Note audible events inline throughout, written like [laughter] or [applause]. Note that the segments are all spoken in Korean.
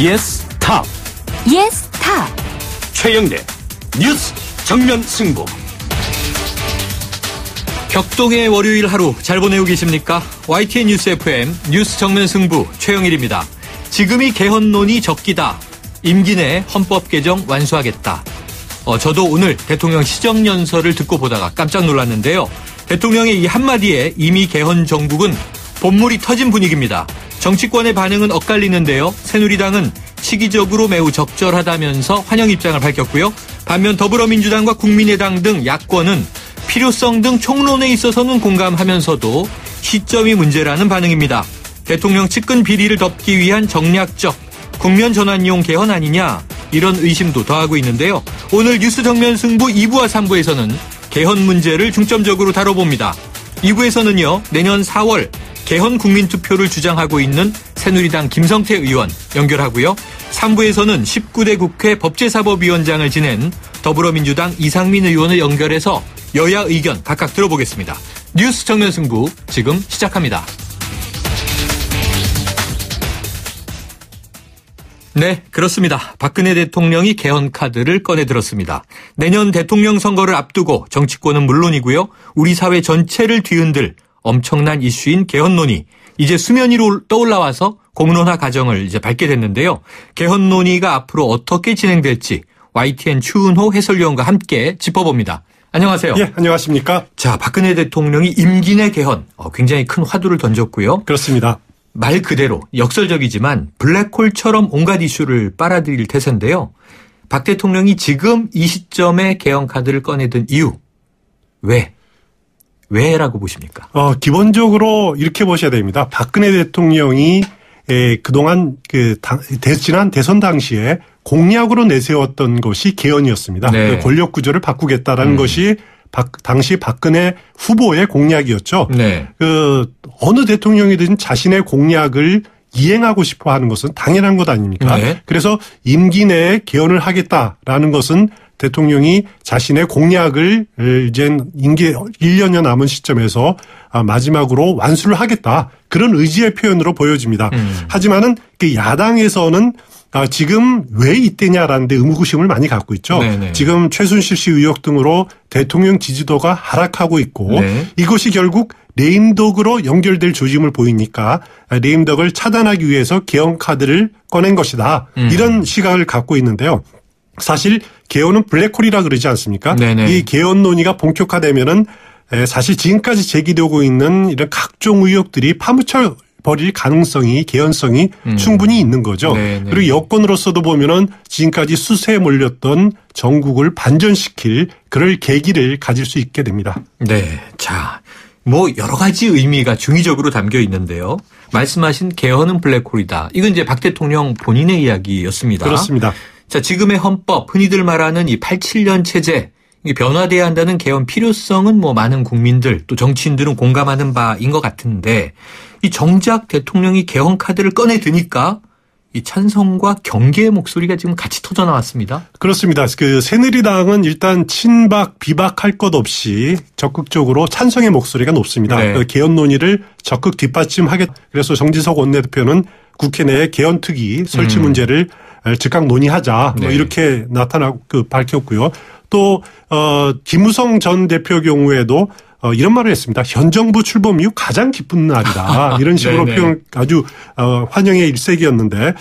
yes top yes top 최영일의 뉴스 정면 승부 격동의 월요일 하루 잘 보내고 계십니까? YTN 뉴스 FM 뉴스 정면 승부 최영일입니다. 지금이 개헌론이 적기다. 임기 내 헌법 개정 완수하겠다. 어, 저도 오늘 대통령 시정연설을 듣고 보다가 깜짝 놀랐는데요. 대통령의 이 한마디에 이미 개헌 정국은 본물이 터진 분위기입니다. 정치권의 반응은 엇갈리는데요. 새누리당은 시기적으로 매우 적절하다면서 환영 입장을 밝혔고요. 반면 더불어민주당과 국민의당 등 야권은 필요성 등 총론에 있어서는 공감하면서도 시점이 문제라는 반응입니다. 대통령 측근 비리를 덮기 위한 정략적 국면 전환용 개헌 아니냐 이런 의심도 더하고 있는데요. 오늘 뉴스 정면 승부 2부와 3부에서는 개헌 문제를 중점적으로 다뤄봅니다. 2부에서는요. 내년 4월 개헌 국민투표를 주장하고 있는 새누리당 김성태 의원 연결하고요. 3부에서는 19대 국회 법제사법위원장을 지낸 더불어민주당 이상민 의원을 연결해서 여야 의견 각각 들어보겠습니다. 뉴스 정면 승부 지금 시작합니다. 네, 그렇습니다. 박근혜 대통령이 개헌 카드를 꺼내 들었습니다. 내년 대통령 선거를 앞두고 정치권은 물론이고요. 우리 사회 전체를 뒤흔들 엄청난 이슈인 개헌 논의. 이제 수면 위로 떠올라와서 공론화 과정을 이제 밟게 됐는데요. 개헌 논의가 앞으로 어떻게 진행될지 YTN 추은호 해설위원과 함께 짚어봅니다. 안녕하세요. 예, 안녕하십니까? 자, 박근혜 대통령이 임기 내 개헌 어, 굉장히 큰 화두를 던졌고요. 그렇습니다. 말 그대로 역설적이지만 블랙홀처럼 온갖 이슈를 빨아들일 태세인데요. 박 대통령이 지금 이 시점에 개헌 카드를 꺼내든 이유 왜? 왜라고 보십니까? 어, 기본적으로 이렇게 보셔야 됩니다. 박근혜 대통령이 에, 그동안 그 당, 대, 지난 대선 당시에 공약으로 내세웠던 것이 개헌이었습니다. 네. 그 권력 구조를 바꾸겠다라는 음. 것이 박, 당시 박근혜 후보의 공약이었죠. 네. 그 어느 대통령이든 자신의 공약을 이행하고 싶어 하는 것은 당연한 것 아닙니까? 네. 그래서 임기 내에 개헌을 하겠다라는 것은 대통령이 자신의 공약을 이제 임기 1년여 남은 시점에서 아, 마지막으로 완수를 하겠다. 그런 의지의 표현으로 보여집니다. 음. 하지만은 그 야당에서는 아, 지금 왜 이때냐라는 데 의무구심을 많이 갖고 있죠. 네네. 지금 최순실 씨 의혹 등으로 대통령 지지도가 하락하고 있고 네. 이것이 결국 레임덕으로 연결될 조짐을 보이니까 레임덕을 차단하기 위해서 개헌 카드를 꺼낸 것이다. 음. 이런 시각을 갖고 있는데요. 사실 개헌은 블랙홀이라 그러지 않습니까? 네네. 이 개헌 논의가 본격화되면은 에, 사실 지금까지 제기되고 있는 이런 각종 의혹들이 파묻혀 버릴 가능성이 개연성이 음. 충분히 있는 거죠. 네네. 그리고 여권으로서도 보면은 지금까지 수세에 몰렸던 전국을 반전시킬 그럴 계기를 가질 수 있게 됩니다. 네. 자, 뭐 여러 가지 의미가 중의적으로 담겨 있는데요. 말씀하신 개헌은 블랙홀이다. 이건 이제 박 대통령 본인의 이야기였습니다. 그렇습니다. 자, 지금의 헌법, 흔히들 말하는 이 87년 체제, 변화돼야 한다는 개헌 필요성은 뭐 많은 국민들 또 정치인들은 공감하는 바인 것 같은데 이 정작 대통령이 개헌 카드를 꺼내 드니까 이 찬성과 경계의 목소리가 지금 같이 터져 나왔습니다. 그렇습니다. 그 새누리당은 일단 친박 비박할 것 없이 적극적으로 찬성의 목소리가 높습니다. 네. 그 개헌 논의를 적극 뒷받침하겠. 그래서 정진석 원내대표는 국회 내에 개헌 특위 설치 음. 문제를 즉각 논의하자 뭐 네. 이렇게 나타나고 그 밝혔고요. 또 어, 김우성 전 대표 경우에도 어, 이런 말을 했습니다. 현 정부 출범 이후 가장 기쁜 날이다. [laughs] 이런 식으로. 표현 아주 어, 환영의 일색이었는데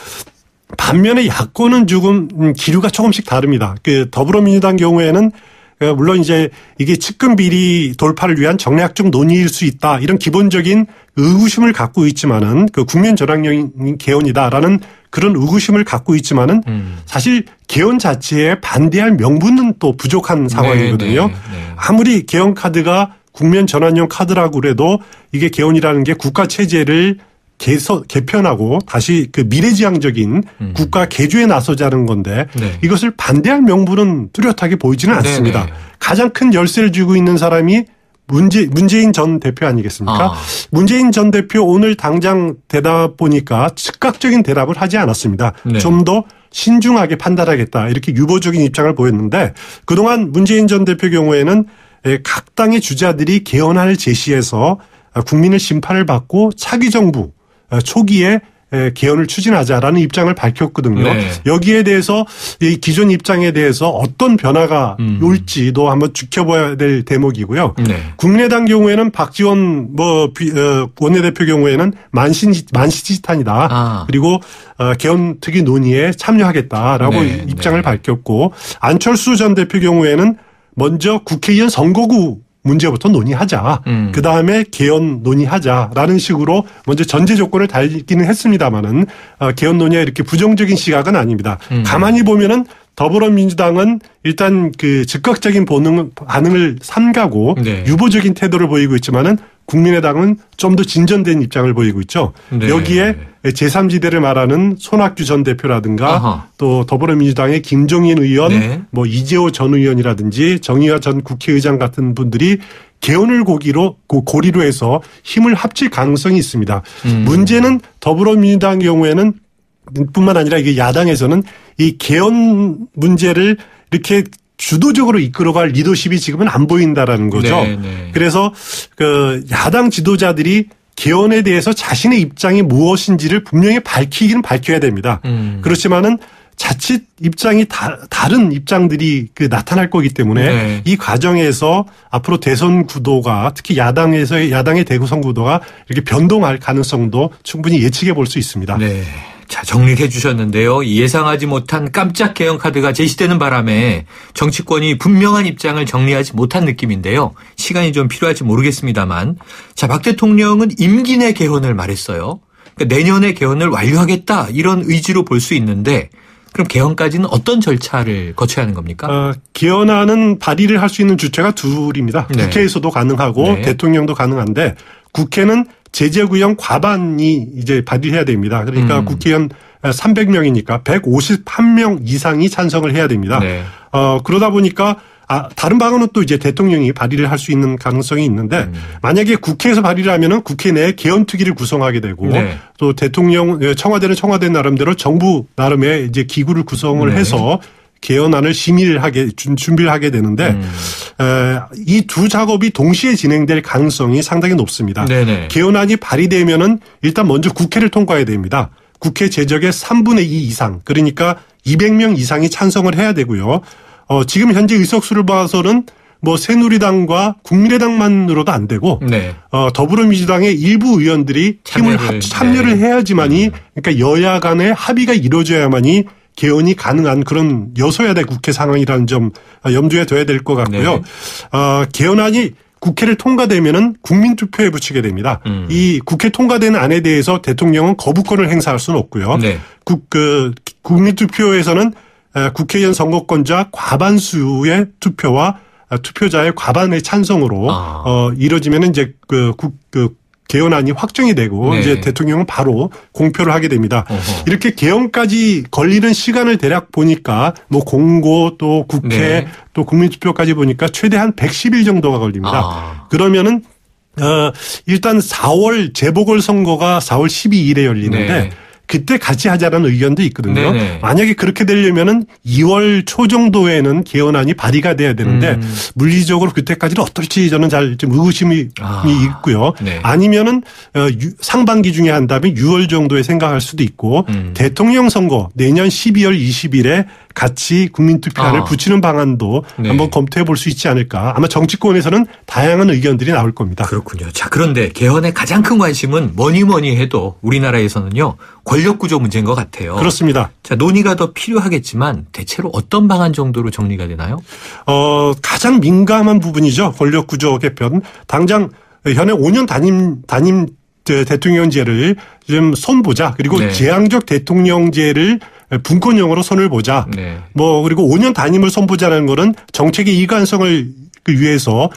반면에 야권은 조금 음, 기류가 조금씩 다릅니다. 그 더불어민주당 경우에는 어, 물론 이제 이게 측근 비리 돌파를 위한 정략적 논의일 수 있다 이런 기본적인 의구심을 갖고 있지만은 그 국면 전환형 개헌이다라는 그런 의구심을 갖고 있지만은 음. 사실 개헌 자체에 반대할 명분은 또 부족한 상황이거든요. 네, 네, 네. 아무리 개헌 카드가 국면 전환형 카드라고 그래도 이게 개헌이라는 게 국가 체제를 개서, 개편하고 다시 그 미래지향적인 음. 국가 개조에 나서자는 건데 네. 이것을 반대할 명분은 뚜렷하게 보이지는 않습니다. 네네. 가장 큰 열쇠를 쥐고 있는 사람이 문재, 문재인 전 대표 아니겠습니까? 아. 문재인 전 대표 오늘 당장 대답 보니까 즉각적인 대답을 하지 않았습니다. 네. 좀더 신중하게 판단하겠다 이렇게 유보적인 입장을 보였는데 그동안 문재인 전 대표 경우에는 에, 각 당의 주자들이 개헌안을 제시해서 국민의 심판을 받고 차기 정부 어, 초기에 에, 개헌을 추진하자라는 입장을 밝혔거든요. 네. 여기에 대해서 이 기존 입장에 대해서 어떤 변화가 음. 올지도 한번 지켜봐야 될 대목이고요. 네. 국민의당 경우에는 박지원 뭐 비- 어, 원내대표 경우에는 만신 만시지탄이다. 아. 그리고 어, 개헌 특위 논의에 참여하겠다라고 네, 입장을 네. 밝혔고 안철수 전 대표 경우에는 먼저 국회의원 선거구 문제부터 논의하자. 음. 그 다음에 개헌 논의하자라는 식으로 먼저 전제 조건을 달기는 했습니다만은 어, 개헌 논의에 이렇게 부정적인 시각은 아닙니다. 음. 가만히 보면은 더불어민주당은 일단 그 즉각적인 반응, 반응을 삼가고 네. 유보적인 태도를 보이고 있지만은 국민의당은 좀 더 진전된 입장을 보이고 있죠. 네. 여기에 제3지대를 말하는 손학규 전 대표라든가 아하. 또 더불어민주당의 김종인 의원, 네. 뭐 이재호 전 의원이라든지 정의화 전 국회의장 같은 분들이 개헌을 고기로 고- 고리로 해서 힘을 합칠 가능성이 있습니다. 음. 문제는 더불어민주당 경우에는 뿐만 아니라 이게 야당에서는 이 개헌 문제를 이렇게 주도적으로 이끌어갈 리더십이 지금은 안 보인다라는 거죠. 네, 네. 그래서 그 야당 지도자들이 개헌에 대해서 자신의 입장이 무엇인지를 분명히 밝히기는 밝혀야 됩니다. 음. 그렇지만은 자칫 입장이 다, 다른 입장들이 그 나타날 거기 때문에 네. 이 과정에서 앞으로 대선 구도가 특히 야당에서의 야당의 대구선 구도가 이렇게 변동할 가능성도 충분히 예측해 볼 수 있습니다. 네. 자, 정리해 주셨는데요. 예상하지 못한 깜짝 개헌 카드가 제시되는 바람에 정치권이 분명한 입장을 정리하지 못한 느낌인데요. 시간이 좀 필요할지 모르겠습니다만. 자, 박 대통령은 임기 내 개헌을 말했어요. 그러니까 내년에 개헌을 완료하겠다 이런 의지로 볼 수 있는데 그럼 개헌까지는 어떤 절차를 거쳐야 하는 겁니까? 어, 개헌안은 발의를 할 수 있는 주체가 둘입니다. 네. 국회에서도 가능하고 네. 대통령도 가능한데 국회는 제재구형 과반이 이제 발의해야 됩니다. 그러니까 음. 국회의원 300명이니까 151명 이상이 찬성을 해야 됩니다. 네. 어, 그러다 보니까 아, 다른 방안은 또 이제 대통령이 발의를 할 수 있는 가능성이 있는데 음. 만약에 국회에서 발의를 하면은 국회 내에 개헌특위를 구성하게 되고 네. 또 대통령 예, 청와대는 청와대 나름대로 정부 나름의 이제 기구를 구성을 네. 해서 개헌안을 심의를 하게 준- 준비를 하게 되는데 음. 이두 작업이 동시에 진행될 가능성이 상당히 높습니다. 네네. 개헌안이 발의되면은 일단 먼저 국회를 통과해야 됩니다. 국회 제적의 3분의 2 이상 그러니까 200명 이상이 찬성을 해야 되고요. 어, 지금 현재 의석수를 봐서는 뭐 새누리당과 국민의당만으로도 안 되고 네. 어, 더불어민주당의 일부 의원들이 힘을 참여를, 합, 참여를 네. 해야지만이 그러니까 여야 간의 합의가 이루어져야만이 개헌이 가능한 그런 여소야대 국회 상황이라는 점 염두에 둬야 될 것 같고요. 네. 어, 개헌안이 국회를 통과되면은 국민투표에 붙이게 됩니다. 음. 이 국회 통과된 안에 대해서 대통령은 거부권을 행사할 수는 없고요. 네. 국, 그, 국민투표에서는 에, 국회의원 선거권자 과반수의 투표와 아, 투표자의 과반의 찬성으로 아. 어 이뤄지면은 이제 그, 국, 그 개헌안이 확정이 되고 네. 이제 대통령은 바로 공표를 하게 됩니다. 어허. 이렇게 개헌까지 걸리는 시간을 대략 보니까 뭐 공고 또 국회 네. 또 국민투표까지 보니까 최대 한 110일 정도가 걸립니다. 아. 그러면은 어 일단 4월 재보궐 선거가 4월 12일에 열리는데 네. 그때 같이 하자는 의견도 있거든요. 네네. 만약에 그렇게 되려면은 2월 초 정도에는 개헌안이 발의가 돼야 되는데 음. 물리적으로 그때까지는 어떨지 저는 잘 좀 의구심이 아. 있고요. 네. 아니면은 어, 유- 상반기 중에 한다면 6월 정도에 생각할 수도 있고 음. 대통령 선거 내년 12월 20일에 같이 국민 투표안을 아. 붙이는 방안도 네. 한번 검토해 볼 수 있지 않을까. 아마 정치권에서는 다양한 의견들이 나올 겁니다. 그렇군요. 자, 그런데 개헌의 가장 큰 관심은 뭐니 뭐니 해도 우리나라에서는요, 권력 구조 문제인 것 같아요. 그렇습니다. 자, 논의가 더 필요하겠지만 대체로 어떤 방안 정도로 정리가 되나요? 어, 가장 민감한 부분이죠. 권력 구조 개편. 당장 현행 5년 단임, 단임 대- 대통령제를 좀 손보자. 그리고 네. 재앙적 대통령제를 분권형으로 손을 보자. 네. 뭐, 그리고 5년 단임을 손보자는 거는 정책의 이관성을 그 위해서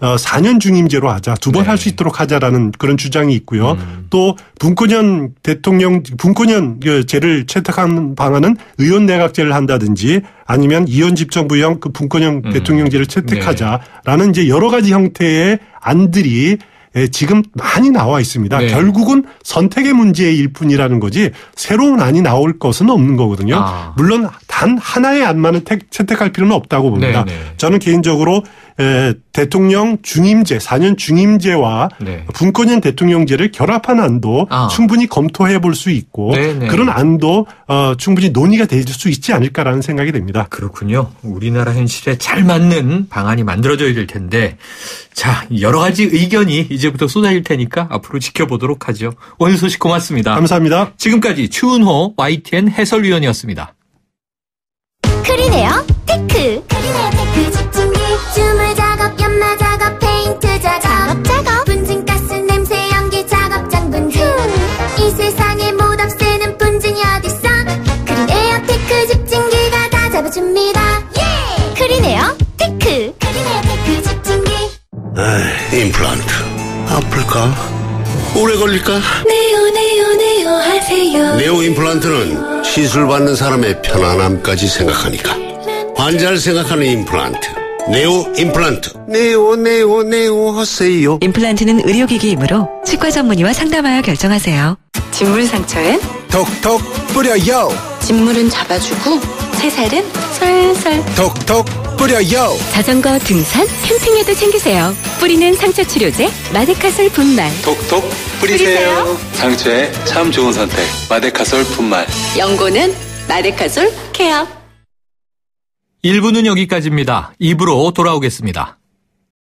어, 4년 중임제로 하자. 두번 네. 할수 있도록 하자라는 그런 주장이 있고요. 음. 또 분권형 대통령 분권형 그 제를 채택한 방안은 의원 내각제를 한다든지 아니면 이원 집정부형 그 분권형 음. 대통령제를 채택하자라는 이제 여러 가지 형태의 안들이 예, 지금 많이 나와 있습니다. 네. 결국은 선택의 문제일 뿐이라는 거지 새로운 안이 나올 것은 없는 거거든요. 아. 물론 단 하나의 안만은 택- 채택할 필요는 없다고 봅니다. 네, 네. 저는 개인적으로 에, 대통령 중임제, 4년 중임제와 네. 분권형 대통령제를 결합한 안도 아. 충분히 검토해 볼 수 있고 네네. 그런 안도 어, 충분히 논의가 될 수 있지 않을까라는 생각이 됩니다. 그렇군요. 우리나라 현실에 잘 맞는 방안이 만들어져야 될 텐데, 자, 여러 가지 의견이 이제부터 쏟아질 테니까 앞으로 지켜보도록 하죠. 오늘 소식 고맙습니다. 감사합니다. 지금까지 추은호 YTN 해설위원이었습니다. 크리네어 오래 걸릴까? 네오 네오 네오 하세요. 네오 임플란트는 시술 받는 사람의 편안함까지 생각하니까. 환자를 생각하는 임플란트. 네오 임플란트. 네오 네오 네오 하세요. 임플란트는 의료기기이므로 치과 전문의와 상담하여 결정하세요. 진물 상처엔 톡톡 뿌려요. 진물은 잡아주고 새살은 솔솔 톡톡 뿌려요 자전거 등산 캠핑에도 챙기세요. 뿌리는 상처 치료제 마데카솔 분말. 톡톡 뿌리세요. 상처에 참 좋은 선택. 마데카솔 분말. 연고는 마데카솔 케어 1부는 여기까지입니다. 2부로 돌아오겠습니다.